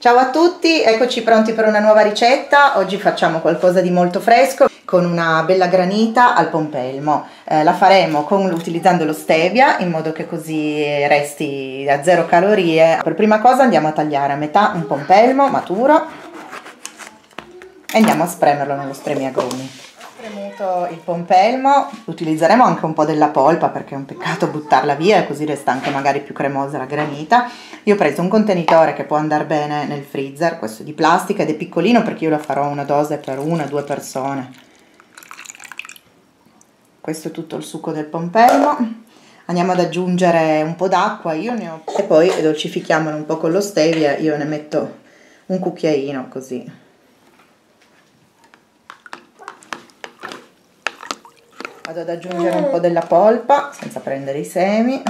Ciao a tutti, eccoci pronti per una nuova ricetta. Oggi facciamo qualcosa di molto fresco con una bella granita al pompelmo. Eh, la faremo con, utilizzando lo stevia in modo che così resti a zero calorie. Per prima cosa andiamo a tagliare a metà un pompelmo maturo e andiamo a spremerlo nello spremiagrumi spremuto il pompelmo. Utilizzeremo anche un po' della polpa perché è un peccato buttarla via così resta anche magari più cremosa la granita. Io ho preso un contenitore che può andare bene nel freezer questo di plastica ed è piccolino perché io lo farò una dose per una o due persone. Questo è tutto il succo del pompelmo. Andiamo ad aggiungere un po' d'acqua io ne ho e poi dolcifichiamolo un po' con lo stevia io ne metto un cucchiaino così vado ad aggiungere un po' della polpa senza prendere i semi.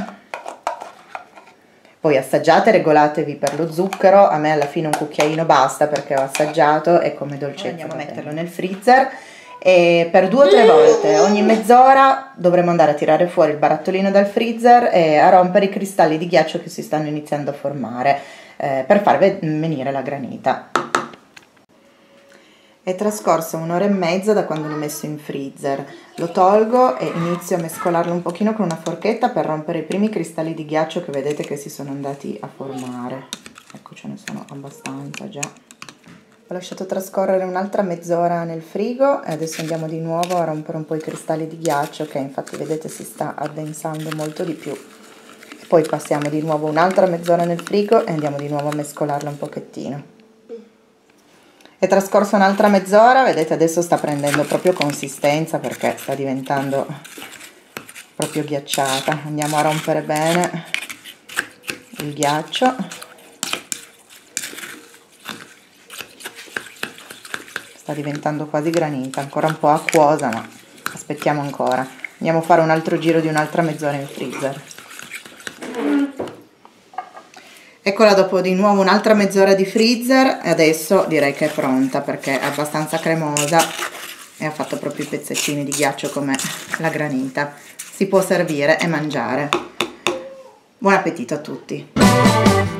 Poi assaggiate regolatevi per lo zucchero. A me alla fine un cucchiaino basta perché ho assaggiato e come dolcezza andiamo a metterlo nel freezer. E per due o tre volte ogni mezz'ora dovremo andare a tirare fuori il barattolino dal freezer e a rompere i cristalli di ghiaccio che si stanno iniziando a formare eh, per far venire la granita è trascorsa un'ora e mezza da quando l'ho messo in freezer. Lo tolgo e inizio a mescolarlo un pochino con una forchetta per rompere i primi cristalli di ghiaccio che vedete che si sono andati a formare. Ecco, ce ne sono abbastanza già. Ho lasciato trascorrere un'altra mezz'ora nel frigo e adesso andiamo di nuovo a rompere un po' i cristalli di ghiaccio che infatti vedete si sta addensando molto di più. Poi passiamo di nuovo un'altra mezz'ora nel frigo e andiamo di nuovo a mescolarlo un pochettino. È trascorsa un'altra mezz'ora, vedete adesso sta prendendo proprio consistenza perché sta diventando proprio ghiacciata. Andiamo a rompere bene il ghiaccio. Sta diventando quasi granita, ancora un po' acquosa ma aspettiamo ancora. Andiamo a fare un altro giro di un'altra mezz'ora in freezer. Eccola dopo di nuovo un'altra mezz'ora di freezer e adesso direi che è pronta perché è abbastanza cremosa e ha fatto proprio i pezzettini di ghiaccio come la granita. Si può servire e mangiare. Buon appetito a tutti!